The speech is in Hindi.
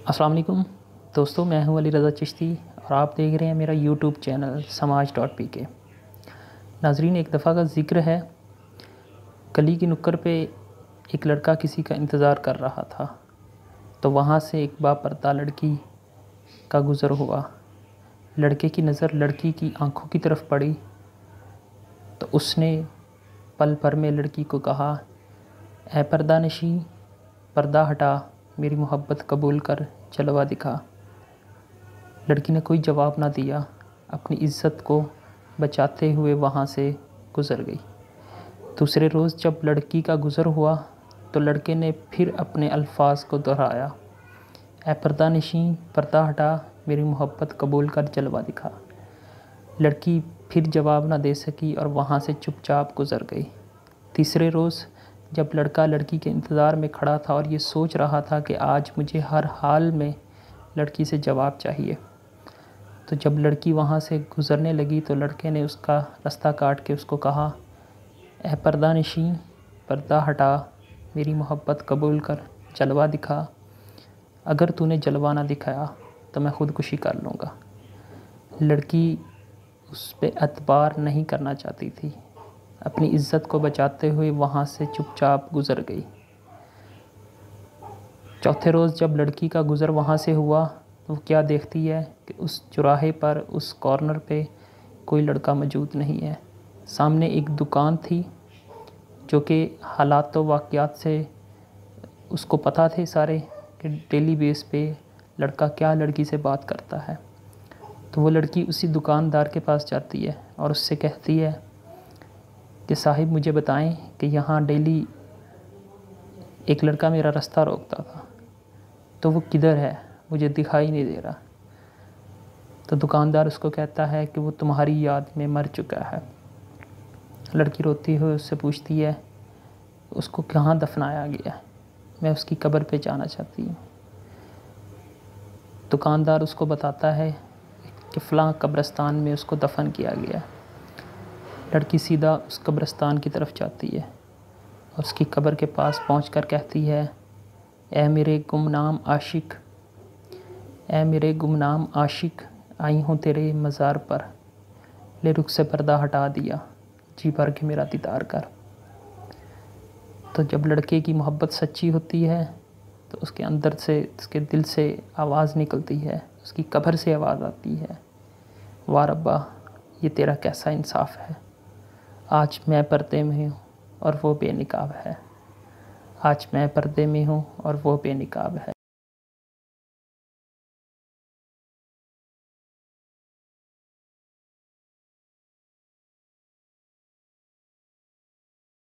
अस्सलाम वालेकुम दोस्तों, मैं हूँ अली रज़ा चिश्ती और आप देख रहे हैं मेरा YouTube channel Samaj dot P K नाजरीन, एक दफ़ा का ज़िक्र है, गली की नुक्कड़ पे एक लड़का किसी का इंतज़ार कर रहा था तो वहाँ से एक बापर्दा लड़की का गुज़र हुआ। लड़के की नज़र लड़की की आँखों की तरफ़ पड़ी तो उसने पल भर में लड़की को कहा ए पर्दा नशी पर्दा हटा। मेरी मोहब्बत कबूल कर जलवा दिखा। लड़की ने कोई जवाब ना दिया। अपनी इज़्ज़त को बचाते हुए वहाँ से गुज़र गई। दूसरे रोज़ जब लड़की का गुज़र हुआ तो लड़के ने फिर अपने अल्फाज को दोहराया। ए पर्दा नशी, पर्दा हटा, मेरी मोहब्बत कबूल कर जलवा दिखा। लड़की फिर जवाब ना दे सकी और वहाँ से चुपचाप गुज़र गई। तीसरे रोज़ जब लड़का लड़की के इंतज़ार में खड़ा था और ये सोच रहा था कि आज मुझे हर हाल में लड़की से जवाब चाहिए। तो जब लड़की वहाँ से गुज़रने लगी तो लड़के ने उसका रास्ता काट के उसको कहा ए पर्दा नशी पर्दा हटा, मेरी मोहब्बत कबूल कर, जलवा दिखा। अगर तूने जलवा ना दिखाया तो मैं ख़ुदकुशी कर लूँगा। लड़की उस पर एतबार नहीं करना चाहती थी। अपनी इज़्ज़त को बचाते हुए वहाँ से चुपचाप गुज़र गई। चौथे रोज़ जब लड़की का गुज़र वहाँ से हुआ तो क्या देखती है कि उस चुराहे पर, उस कॉर्नर पे कोई लड़का मौजूद नहीं है। सामने एक दुकान थी, जो कि हालात व वाक़ात से उसको पता थे सारे कि डेली बेस पे लड़का क्या लड़की से बात करता है। तो वो लड़की उसी दुकानदार के पास जाती है और उससे कहती है कि साहिब मुझे बताएँ कि यहाँ डेली एक लड़का मेरा रास्ता रोकता था तो वो किधर है? मुझे दिखाई नहीं दे रहा। तो दुकानदार उसको कहता है कि वो तुम्हारी याद में मर चुका है। लड़की रोती हुई उससे पूछती है, उसको कहाँ दफनाया गया? मैं उसकी कब्र पे जाना चाहती हूँ। दुकानदार उसको बताता है कि फ़लाँ कब्रस्तान में उसको दफन किया गया। लड़की सीधा उस कब्रस्तान की तरफ़ जाती है उसकी कब्र के पास पहुँच कर कहती है ए मेरे गुमनाम आशिक ए मेरे गुमनाम आशिक, आई हूँ तेरे मज़ार पर। ले रुख से पर्दा हटा दिया, जी भर के मेरा दीदार कर। तो जब लड़के की मोहब्बत सच्ची होती है तो उसके अंदर से, उसके दिल से आवाज़ निकलती है, उसकी कब्र से आवाज़ आती है, वाह रब्बा, ये तेरा कैसा इंसाफ है? आज मैं पर्दे में हूँ और वो बेनकाब है। आज मैं पर्दे में हूँ और वो बेनकाब है।